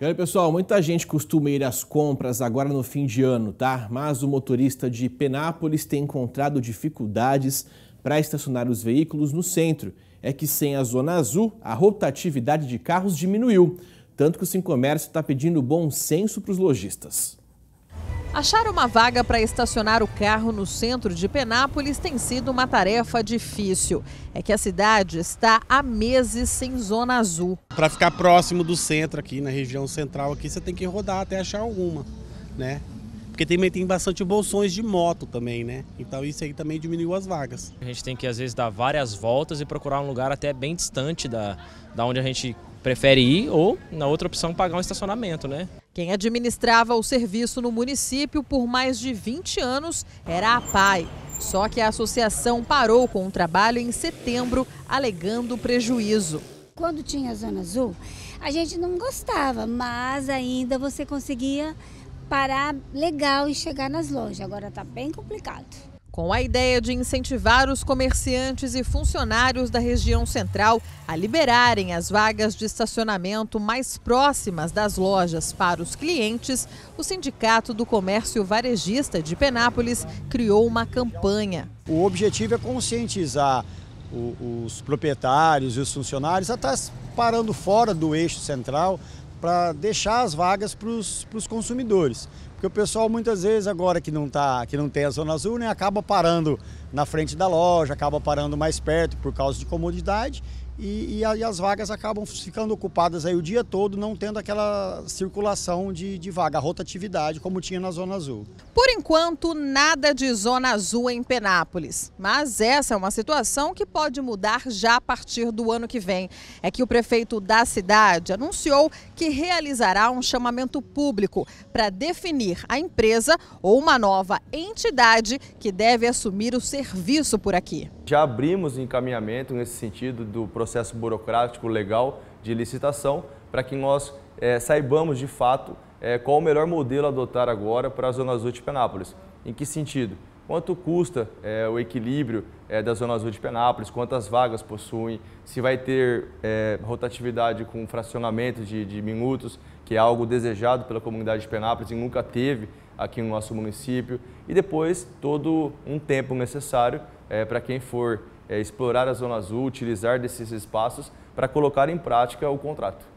E olha pessoal, muita gente costuma ir às compras agora no fim de ano, tá? Mas o motorista de Penápolis tem encontrado dificuldades para estacionar os veículos no centro. É que sem a zona azul, a rotatividade de carros diminuiu. Tanto que o Sim Comércio está pedindo bom senso para os lojistas. Achar uma vaga para estacionar o carro no centro de Penápolis tem sido uma tarefa difícil. É que a cidade está há meses sem zona azul. Para ficar próximo do centro aqui, na região central aqui, você tem que rodar até achar alguma, né? Porque também tem bastante bolsões de moto também, né? Então isso aí também diminuiu as vagas. A gente tem que às vezes dar várias voltas e procurar um lugar até bem distante da, da onde a gente prefere ir ou, na outra opção, pagar um estacionamento, né? Quem administrava o serviço no município por mais de 20 anos era a PAI. Só que a associação parou com o trabalho em setembro, alegando prejuízo. Quando tinha a Zona Azul, a gente não gostava, mas ainda você conseguia parar legal e chegar nas lojas. Agora está bem complicado. Com a ideia de incentivar os comerciantes e funcionários da região central a liberarem as vagas de estacionamento mais próximas das lojas para os clientes, o Sindicato do Comércio Varejista de Penápolis criou uma campanha. O objetivo é conscientizar os proprietários e os funcionários a estar parando fora do eixo central para deixar as vagas para os consumidores. Porque o pessoal muitas vezes agora que não, tá, que não tem a Zona Azul, né, acaba parando na frente da loja, acaba parando mais perto por causa de comodidade e, e, e, as vagas acabam ficando ocupadas aí o dia todo, não tendo aquela circulação de, de vaga, rotatividade como tinha na Zona Azul. Por enquanto, nada de Zona Azul em Penápolis, mas essa é uma situação que pode mudar já a partir do ano que vem. É que o prefeito da cidade anunciou que realizará um chamamento público para definir a empresa ou uma nova entidade que deve assumir o serviço por aqui. Já abrimos encaminhamento nesse sentido do processo burocrático legal de licitação para que nós é, saibamos de fato é, qual o melhor modelo adotar agora para a Zona Azul de Penápolis. Em que sentido? Quanto custa é, o equilíbrio da Zona Azul de Penápolis, quantas vagas possuem, se vai ter rotatividade com fracionamento de, de, minutos, que é algo desejado pela comunidade de Penápolis e nunca teve aqui no nosso município, e depois todo um tempo necessário é, para quem for é, explorar a Zona Azul, utilizar desses espaços para colocar em prática o contrato.